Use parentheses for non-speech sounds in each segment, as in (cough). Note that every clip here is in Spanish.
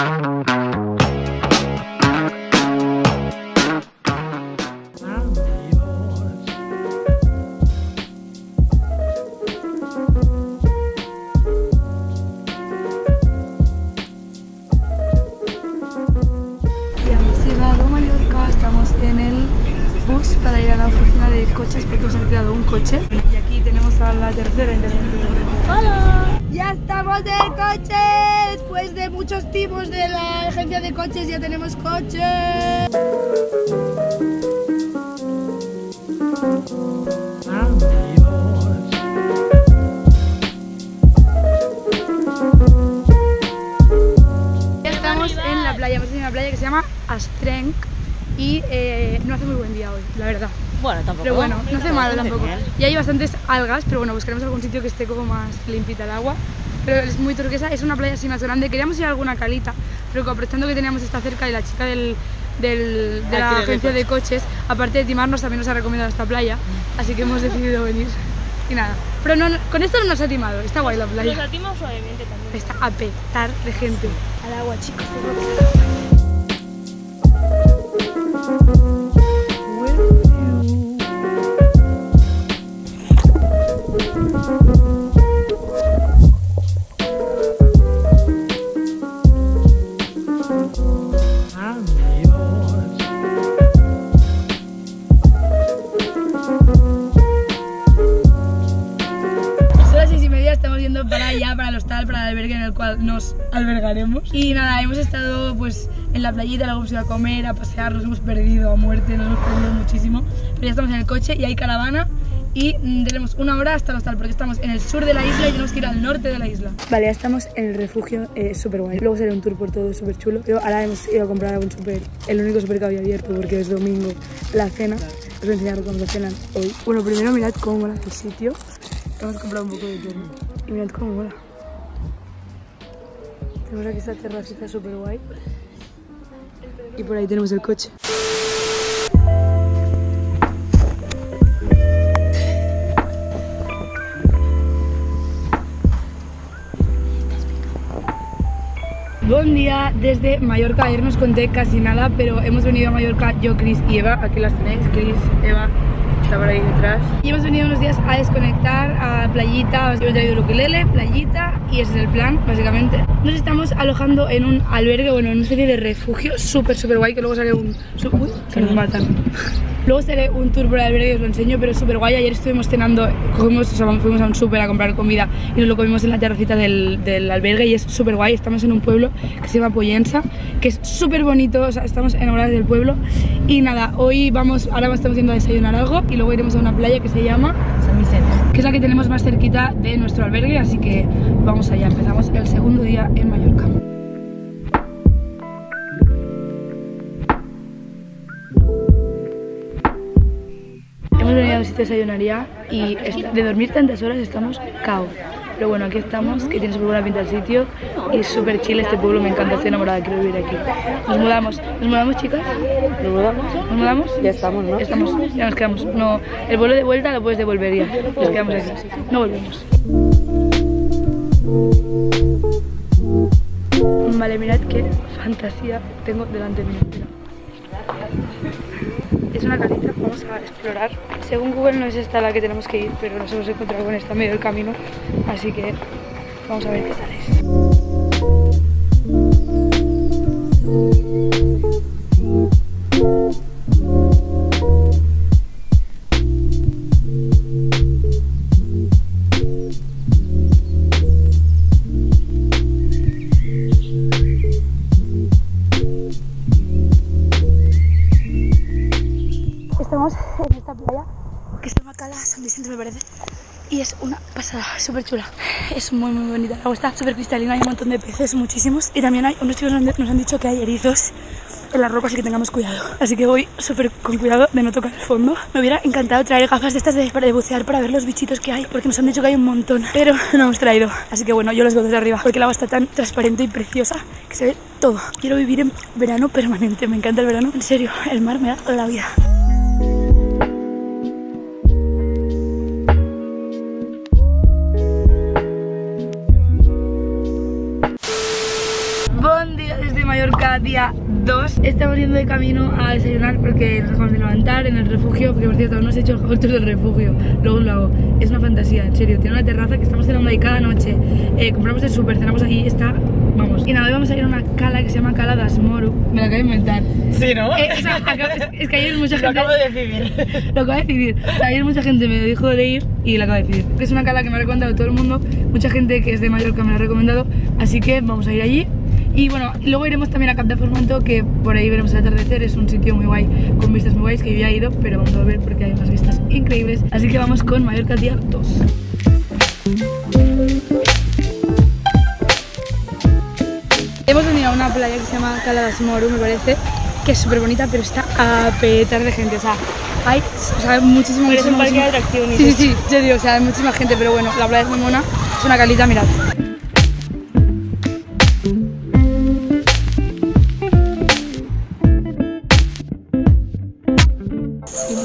Ya muchos timos de la agencia de coches ya tenemos coche. Ya estamos en la playa, hemos a una playa que se llama Astrenc y eh, no hace muy buen día hoy, la verdad. Bueno, tampoco. Pero bueno, no hace mal Bastante tampoco. Y hay bastantes algas, pero bueno, buscaremos algún sitio que esté como más limpita el agua. Pero es muy turquesa, es una playa así más grande. Queríamos ir a alguna calita, pero aprovechando que teníamos esta cerca y la chica del, del- de la agencia de coches, aparte de timarnos, también nos ha recomendado esta playa. Así que hemos decidido venir. Y nada. Pero no, con esto no nos ha timado, está guay la Nos playa. saltimos suavemente también. Está a petar de gente. Al agua, chicos. Albergaremos. Y nada, hemos estado pues en la playita, luego hemos ido a comer, a pasear, nos hemos perdido a muerte, nos hemos perdido muchísimo. Pero ya estamos en el coche y hay caravana y mm, tenemos una hora hasta el hostal porque estamos en el sur de la isla y tenemos que ir al norte de la isla. Vale, ya estamos en el refugio, eh, súper guay. Luego será un tour por todo súper chulo. Pero ahora hemos ido a comprar algún súper, el único súper que había abierto porque es domingo la cena. Os voy a enseñar cómo cenan hoy. Bueno, primero mirad cómo mola el sitio. Hemos comprado un poco de todo. Y mirad cómo mola. Tenemos aquí esta terracita súper guay. Y por ahí tenemos el coche. Buen día desde Mallorca. Ayer nos conté casi nada, pero hemos venido a Mallorca yo, Chris y Eva. Aquí las tenéis, Chris, Eva, está por ahí detrás. Y hemos venido unos días a desconectar, a playita. Yo he traído el playita y ese es el plan, básicamente. Nos estamos alojando en un albergue, bueno, en una serie de refugio súper, súper guay, que luego sale un... Uy, que nos matan. Luego seré un tour por el albergue y os lo enseño, pero es súper guay. Ayer estuvimos cenando, cogimos, o sea, fuimos a un súper a comprar comida y nos lo comimos en la terracita del, del albergue y es súper guay. Estamos en un pueblo que se llama Pollensa, que es súper bonito, o sea, estamos enamorados del pueblo. Y nada, hoy vamos, ahora estamos yendo a desayunar algo y luego iremos a una playa que se llama San Vicente. Es la que tenemos más cerquita de nuestro albergue, así que vamos allá. Empezamos el segundo día en Mallorca. Hemos venido a un desayunaría y de dormir tantas horas estamos cao. Pero bueno, aquí estamos, que tiene súper buena pinta el sitio y es súper chill este pueblo, me encanta, estoy enamorada, quiero vivir aquí. Nos mudamos, ¿nos mudamos chicas? ¿Nos mudamos? ¿Nos mudamos? Ya estamos, ¿no? Estamos, ya nos quedamos. No, el vuelo de vuelta lo puedes devolver ya. Nos quedamos aquí. No volvemos. Vale, mirad qué fantasía tengo delante mío. mira. Es una casita, vamos a explorar. Según Google no es esta la que tenemos que ir, pero nos hemos encontrado con esta a medio del camino. Así que vamos a ver qué tal es. Y es una pasada, súper chula. Es muy, muy bonita. El agua está súper cristalina, hay un montón de peces, muchísimos. Y también hay unos chicos nos han dicho que hay erizos en las rocas y que tengamos cuidado. Así que voy súper con cuidado de no tocar el fondo. Me hubiera encantado traer gafas de estas de, para de bucear para ver los bichitos que hay, porque nos han dicho que hay un montón. Pero (laughs) no hemos traído. Así que bueno, yo los veo desde arriba, porque el agua está tan transparente y preciosa que se ve todo. Quiero vivir en verano permanente. Me encanta el verano. En serio, el mar me da la vida. Día 2. Estamos yendo de camino a desayunar porque nos acabamos de levantar en el refugio. Porque por cierto, no has hecho el del refugio. Luego lo hago. Es una fantasía, en serio. Tiene una terraza que estamos cenando ahí cada noche. Eh, compramos el súper, cenamos ahí. Está Vamos. Y nada, hoy vamos a ir a una cala que se llama Cala das Moro. Me la acabo de inventar. Sí, ¿no? Eh, o sea, acabo- es, es que ayer mucha (laughs) Lo gente... acabo de decidir. (laughs) Lo acabo de decidir. O sea, ayer mucha gente me dijo de ir y la acabo de decidir. Es una cala que me ha recomendado todo el mundo. Mucha gente que es de Mallorca me la ha recomendado. Así que vamos a ir allí. Y bueno, luego iremos también a Cap de Formanto, que por ahí veremos el atardecer. Es un sitio muy guay, con vistas muy guays, que yo ya he ido, pero vamos a ver porque hay unas vistas increíbles. Así que vamos con Mallorca día 2. Hemos venido a una playa que se llama Cala das Moro, me parece, que es súper bonita, pero está a petar de gente. O sea, hay, o sea, muchísima, Parece un muchísima, parque de atracciones. Sí, sí, sí, en serio, o sea, hay muchísima gente, pero bueno, la playa es muy mona, es una calita, mirad.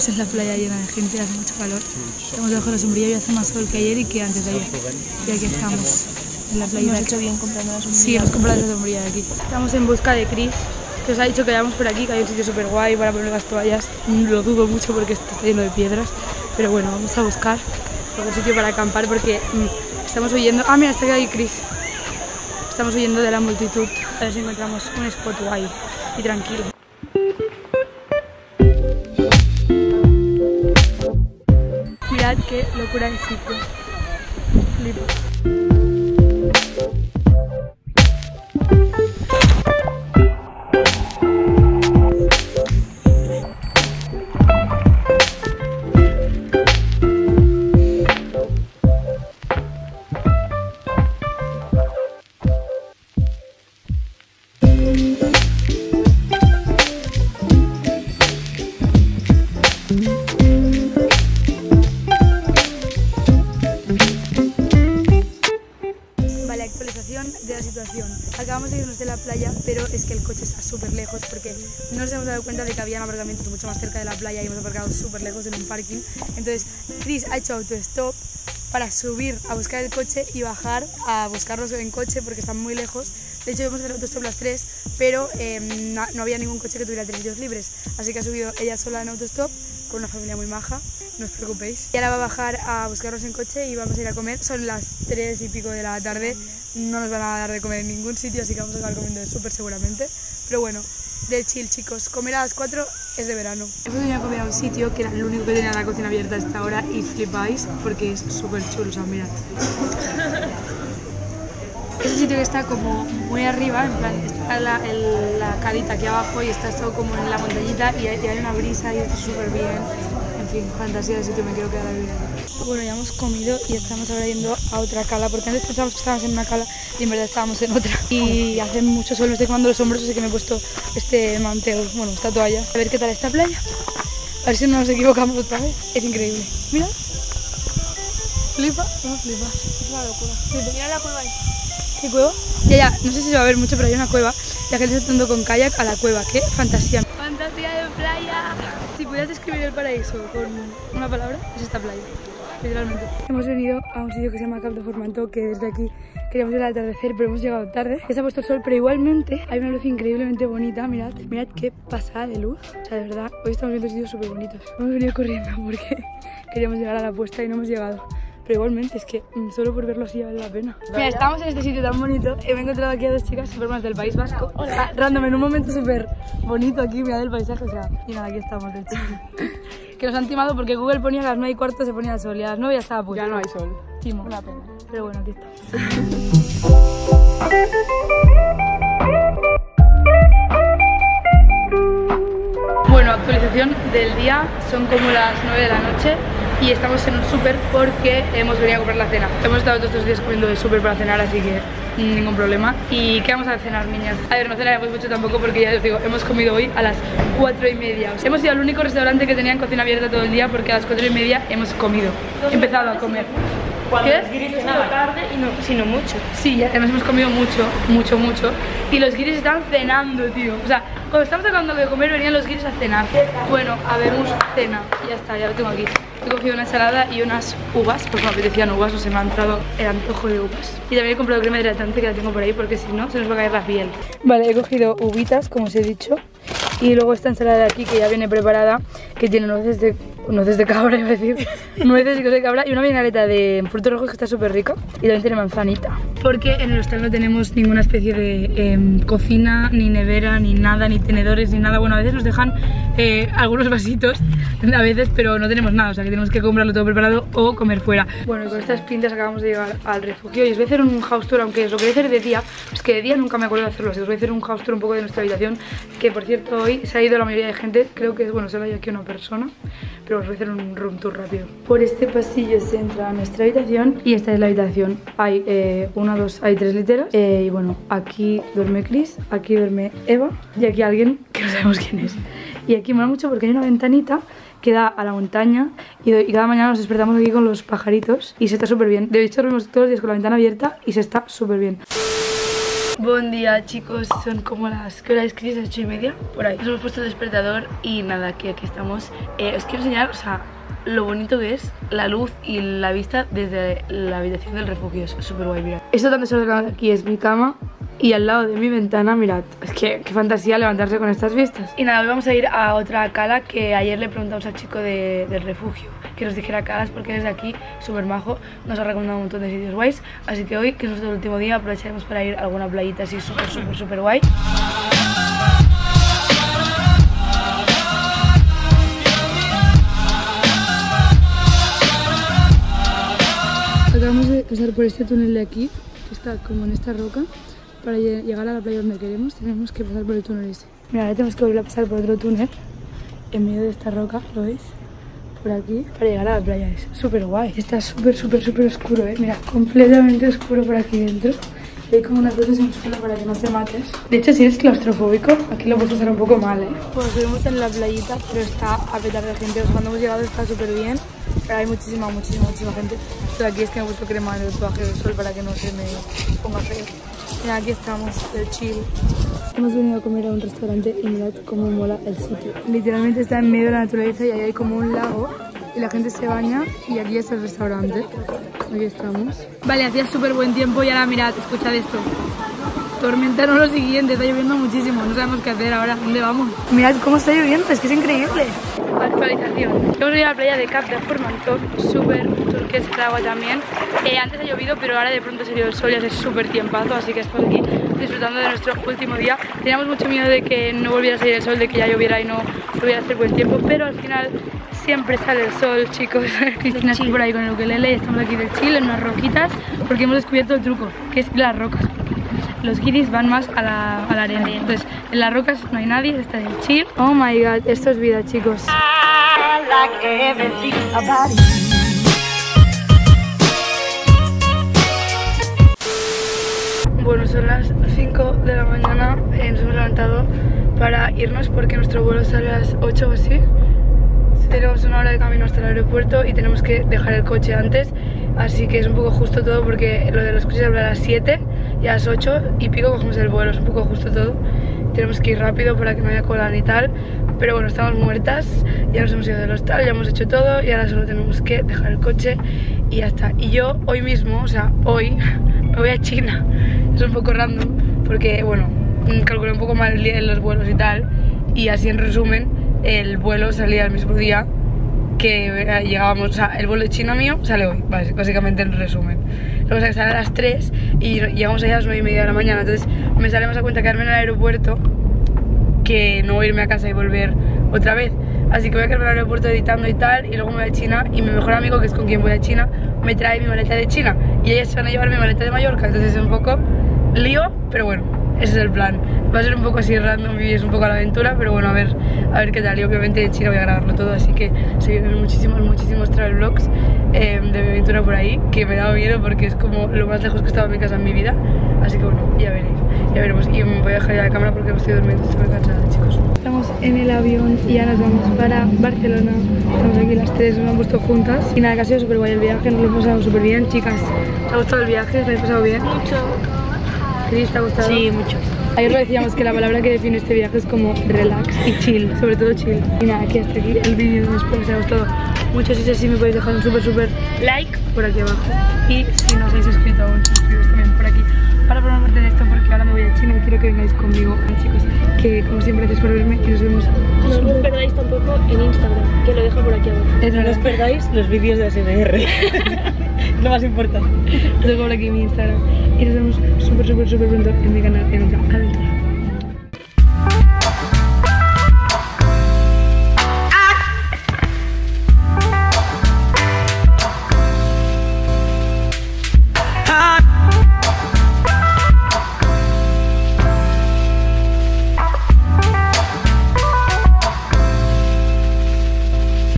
Seguimos en la playa llena de gente, hace mucho calor. Estamos debajo de la sombrilla y hace más sol que ayer y que antes de ayer. Y aquí estamos, en la playa. Hemos hecho bien comprando las Sí, hemos comprado esa sombrilla de aquí. Estamos en busca de Chris, que os ha dicho que vayamos por aquí, que hay un sitio súper guay para poner las toallas. Lo dudo mucho porque esto está lleno de piedras. Pero bueno, vamos a buscar algún sitio para acampar porque mm, estamos huyendo. Ah, mira, está ahí Chris. Estamos huyendo de la multitud. A ver si encontramos un spot guay y tranquilo. Mirad qué locura de sitio. Mucho más cerca de la playa y hemos aparcado súper lejos en un parking. Entonces, Chris ha hecho autostop para subir a buscar el coche y bajar a buscarlos en coche porque están muy lejos. De hecho, hemos hecho autostop las tres, pero eh, no, no había ningún coche que tuviera tres sitios libres. Así que ha subido ella sola en autostop con una familia muy maja, no os preocupéis. Y ahora va a bajar a buscarnos en coche y vamos a ir a comer. Son las tres y pico de la tarde, no nos van a dar de comer en ningún sitio, así que vamos a acabar comiendo súper seguramente. Pero bueno, del chill, chicos. Comer a las 4 es de verano. Hemos venido a comer a un sitio que era el único que tenía la cocina abierta hasta ahora y flipáis porque es súper chulo, o sea, mirad. Es un sitio que está como muy arriba, en plan, está la, el- la calita aquí abajo y está todo como en la montañita y hay, y hay una brisa y está súper bien. Fin, fantasía de sitio, me quiero quedar ahí. Bueno, ya hemos comido y estamos ahora yendo a otra cala, porque antes pensábamos que estábamos en una cala y en verdad estábamos en otra. Y hace mucho sol, me estoy quemando los hombros, así que me he puesto este manteo, bueno, esta toalla. A ver qué tal esta playa. A ver si no nos equivocamos otra vez. Es increíble. Mira. Flipa, no flipa. Es una locura. Mira la cueva ahí. ¿Qué cueva? Ya, ya, no sé si se va a ver mucho, pero hay una cueva. La gente está andando con kayak a la cueva. ¡Qué fantasía! ¡Fantasía de playa! Pudieras describir el paraíso con una palabra, es esta playa. Literalmente. Hemos venido a un sitio que se llama Cap de Formanto, que desde aquí queríamos ver el atardecer, pero hemos llegado tarde. Ya se ha puesto el sol, pero igualmente hay una luz increíblemente bonita. Mirad, mirad qué pasada de luz. O sea, de verdad, hoy estamos viendo sitios súper bonitos. Hemos venido corriendo porque (laughs) queríamos llegar a la puesta y no hemos llegado. Pero igualmente es que mm, solo por verlo así ya vale la pena. Mira, estamos en este sitio tan bonito y me he encontrado aquí a dos chicas súper buenas del País Vasco. Ah, Random, en un momento súper bonito aquí, mirad el paisaje, o sea, y nada, aquí estamos del chico. (laughs) que nos han timado porque Google ponía a las 9 y cuarto se ponía el sol y a las 9 ya estaba puesto. Ya no hay sol. Timo. Una pena. Pero bueno, aquí estamos. Bueno, actualización del día, son como las 9 de la noche y estamos en un súper porque hemos venido a comprar la cena. Hemos estado todos estos días comiendo de súper para cenar, así que ningún problema. ¿Y qué vamos a cenar, niñas? A ver, no cenaremos mucho tampoco porque ya os digo, hemos comido hoy a las 4 y media. O sea, hemos ido al único restaurante que tenían cocina abierta todo el día porque a las 4 y media hemos comido, empezado a comer. Cuando ¿Qué? guiris cenaban tarde y no, sino mucho. Sí, ya además hemos comido mucho, mucho, mucho. Y los guiris están cenando, tío. O sea, Estamos acabando de comer venían los guiris a cenar. Bueno, habemos cena. Ya está, ya lo tengo aquí. He cogido una ensalada y unas uvas, porque me apetecían uvas o se me ha entrado el antojo de uvas. Y también he comprado crema hidratante que la tengo por ahí porque si no se nos va a caer la piel. Vale, he cogido uvitas, como os he dicho. Y luego esta ensalada de aquí que ya viene preparada, que tiene nueces de, nueces de cabra, (laughs) iba a decir, nueces y cosas de cabra y una vinaleta de frutos rojos que está súper rica y también tiene manzanita. Porque en el hostal no tenemos ninguna especie de em, cocina, ni nevera, ni nada, ni tenedores, ni nada. Bueno, a veces nos dejan eh, algunos vasitos, a veces, pero no tenemos nada, o sea que tenemos que comprarlo todo preparado o comer fuera. Bueno, con estas pintas acabamos de llegar al refugio y os voy a hacer un house tour, aunque os lo voy a hacer de día, es que de día nunca me acuerdo de hacerlo, así que os voy a hacer un house tour un poco de nuestra habitación, que por cierto hoy se ha ido la mayoría de gente, creo que bueno, solo hay aquí una persona, pero os voy a hacer un room tour rápido. Por este pasillo se entra a nuestra habitación y esta es la habitación. Hay eh, una, dos, hay tres literas eh, y bueno, aquí duerme Chris, aquí duerme Eva y aquí alguien que no sabemos quién es. Y aquí mola mucho porque hay una ventanita que da a la montaña y, y cada mañana nos despertamos aquí con los pajaritos y se está súper bien. De hecho, dormimos todos los días con la ventana abierta y se está súper bien. Buen día chicos, son como las que hora es Cris, las 8 y media, por ahí. Nos hemos puesto el despertador y nada, aquí, aquí estamos. Eh, os quiero enseñar, o sea, lo bonito que es la luz y la vista desde la habitación del refugio. Es súper guay, mirad. Esto tan desordenado de aquí es mi cama y al lado de mi ventana, mirad, es que qué fantasía levantarse con estas vistas. Y nada, hoy vamos a ir a otra cala que ayer le preguntamos al chico de- del refugio que nos dijera calas porque desde aquí, súper majo, nos ha recomendado un montón de sitios guays. Así que hoy, que es nuestro último día, aprovecharemos para ir a alguna playita así súper, súper, súper guay. Acabamos de pasar por este túnel de aquí, que está como en esta roca. Para lle- llegar a la playa donde queremos tenemos que pasar por el túnel ese. Mira, ahora tenemos que volver a pasar por otro túnel en medio de esta roca, ¿lo veis? Por aquí, para llegar a la playa. Es súper guay. Está súper, súper, súper oscuro, ¿eh? Mira, completamente oscuro por aquí dentro. Y hay como unas luces en el suelo para que no te mates. De hecho, si eres claustrofóbico, aquí lo puedes pasar un poco mal, ¿eh? Bueno, estuvimos en la playita, pero está a petar de gente. Cuando hemos llegado está súper bien. Pero hay muchísima, muchísima, muchísima gente. De aquí es que me puesto crema el tatuaje del sol para que no se me ponga feo. Mira, aquí estamos, el chill. Hemos venido a comer a un restaurante y mirad cómo mola el sitio. Literalmente está en medio de la naturaleza y ahí hay como un lago y la gente se baña y aquí está el restaurante. Aquí estamos. Vale, hacía súper buen tiempo y ahora mirad, escuchad esto. Tormenta no lo siguiente, está lloviendo muchísimo, no sabemos qué hacer ahora, ¿dónde vamos? Mirad cómo está lloviendo, es que es increíble. Actualización. Hemos venido a la playa de Cap de Formentor, súper turquesa el agua también. Eh, antes ha llovido, pero ahora de pronto ha salido el sol y hace súper tiempazo, así que estamos aquí disfrutando de nuestro último día. Teníamos mucho miedo de que no volviera a salir el sol, de que ya lloviera y no volviera a hacer buen tiempo, pero al final siempre sale el sol, chicos. (laughs) Cristina está por ahí con el ukelele y estamos aquí del chill en unas roquitas porque hemos descubierto el truco, que es las rocas. Los guiris van más a la, a la arena. Entonces, en las rocas no hay nadie, está el chill. Oh my god, esto es vida, chicos. Bueno, son las 5 de la mañana, eh, nos hemos levantado para irnos porque nuestro vuelo sale a las 8 o así. Tenemos una hora de camino hasta el aeropuerto y tenemos que dejar el coche antes, así que es un poco justo todo porque lo de los coches habla a las 7 y a las 8 y pico cogemos el vuelo, es un poco justo todo. Tenemos que ir rápido para que no haya cola ni tal, pero bueno, estamos muertas, ya nos hemos ido del hostal, ya hemos hecho todo y ahora solo tenemos que dejar el coche y ya está. Y yo hoy mismo, o sea, hoy (laughs) me voy a China, es un poco random porque bueno, mm, calculé un poco mal el día de los vuelos y tal y así en resumen el vuelo salía el mismo día que eh, llegábamos, o sea, el vuelo de China mío sale hoy, básicamente en resumen. Lo que sale a las 3 y llegamos allá a las 9 y media de la mañana, entonces me sale a cuenta quedarme en el aeropuerto que no irme a casa y volver otra vez. Así que voy a quedarme en el aeropuerto editando y tal, y luego me voy a China, y mi mejor amigo, que es con quien voy a China, me trae mi maleta de China, y ellas se van a llevar mi maleta de Mallorca, entonces es un poco lío, pero bueno, ese es el plan. Va a ser un poco así random y es un poco a la aventura, pero bueno, a ver, a ver qué tal. Y obviamente de China voy a grabarlo todo, así que se vienen muchísimos, muchísimos travel vlogs eh, de mi aventura por ahí, que me da miedo porque es como lo más lejos que he estado de mi casa en mi vida. Así que bueno, ya veréis, ya veremos. Y me voy a dejar ya la cámara porque me estoy durmiendo, estoy muy cansada, chicos. Estamos en el avión y ya nos vamos para Barcelona. Estamos aquí las tres, nos hemos puesto juntas. Y nada, que ha sido súper guay el viaje, nos lo hemos pasado súper bien, chicas. ¿Te ha gustado el viaje? ¿Te has pasado bien? Mucho. Cris, ¿te ha gustado? Sí, mucho. Ayer lo decíamos que la palabra que define este viaje es como relax y chill, sobre todo chill. Y nada, aquí hasta aquí el vídeo, espero que os haya gustado mucho. Si es así, me podéis dejar un súper, súper Like. por aquí abajo. Y si no os habéis suscrito aún, suscribiros también por aquí para formar parte de esto porque ahora me voy a China y quiero que vengáis conmigo. Bueno, chicos, que como siempre, gracias por verme y nos vemos. No os perdáis tampoco en Instagram, que lo dejo por aquí abajo. Es No os perdáis los vídeos de SMR. (laughs) Lo más importante. dejo por aquí mi Instagram y nos vemos súper, súper, súper pronto en mi canal en otra aventura.